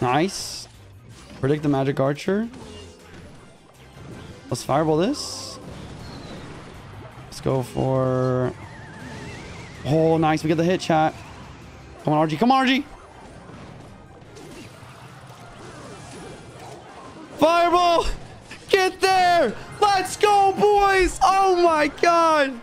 Nice. Predict the magic archer. Let's fireball this. Let's go for... Oh, nice. We get the hit, chat. Come on, RG. Come on, RG. Fireball! Get there! Let's go, boys! Oh my god!